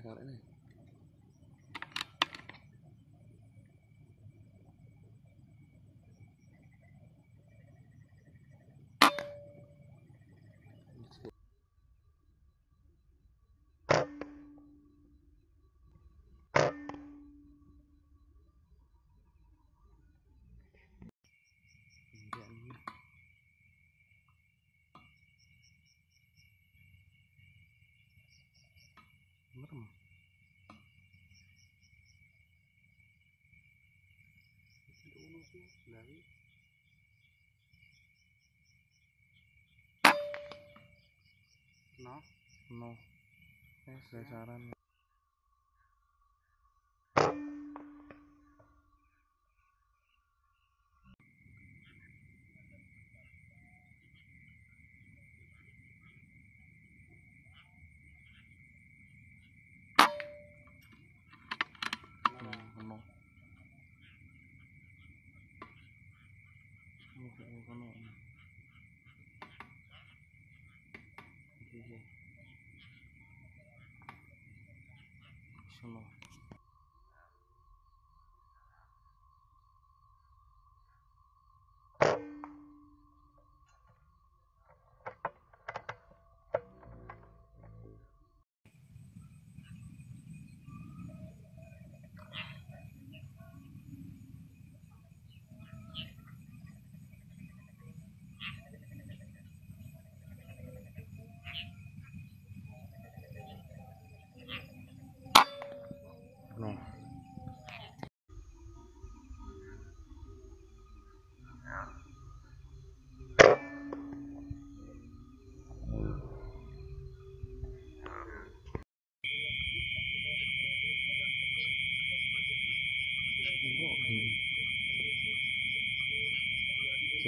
I got it. mungkin dari no no eh sasaran কোনো শোনো।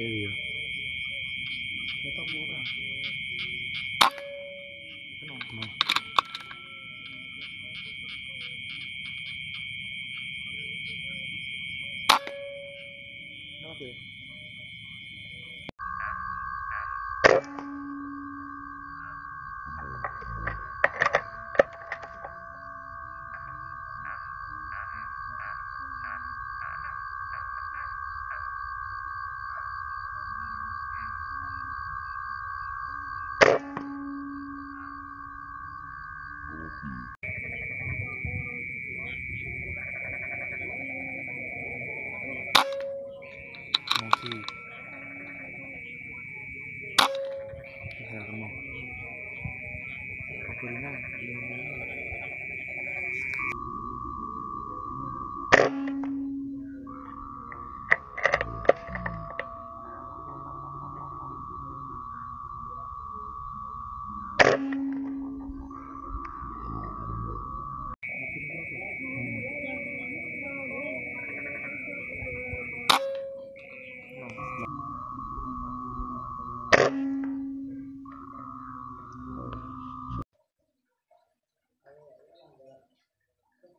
area. Ito mura. Ano? Ano? Okay. 嗯。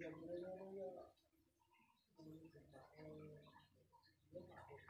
Thank you.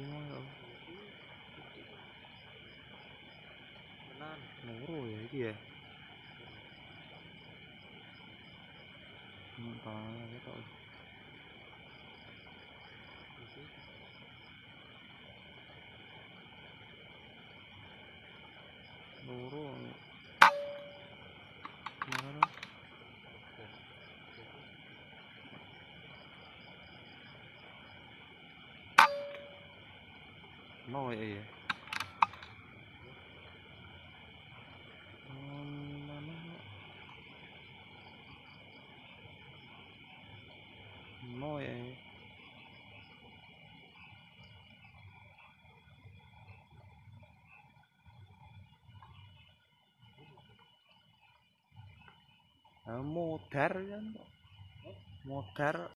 đúng không? Ờ. Ngủ rồi đấy kìa. Còn cái tội. No mana? No Motor kan. Motor